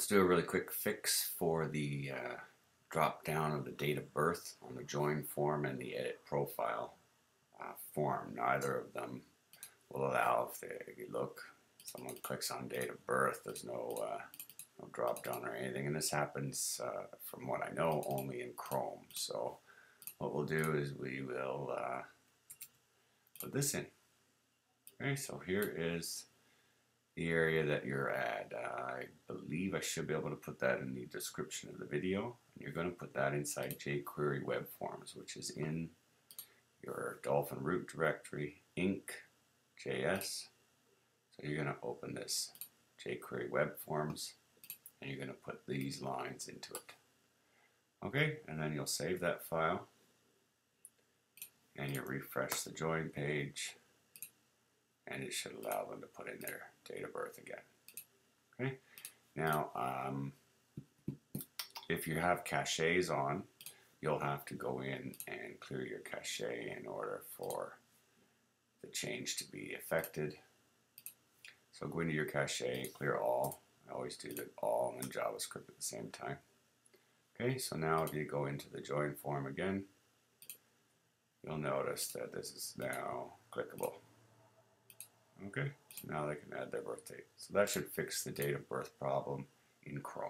Let's do a really quick fix for the uh, drop down of the date of birth on the join form and the edit profile uh, form. Neither of them will allow if they look, someone clicks on date of birth, there's no, uh, no drop down or anything. And this happens, uh, from what I know, only in Chrome. So what we'll do is we will uh, put this in. Okay, so here is the area that you're at. I believe I should be able to put that in the description of the video. You're going to put that inside jQuery Web Forms, which is in your Dolphin root directory, inc.js. So you're going to open this jQuery Web Forms, and you're going to put these lines into it. Okay, and then you'll save that file, and you refresh the join page, and it should allow them to put in their date of birth again. Okay, now um, if you have caches on, you'll have to go in and clear your cache in order for the change to be affected. So go into your cache, clear all. I always do the all and JavaScript at the same time. Okay, so now if you go into the join form again, you'll notice that this is now clickable. Okay, so now they can add their birth date. So that should fix the date of birth problem in Chrome.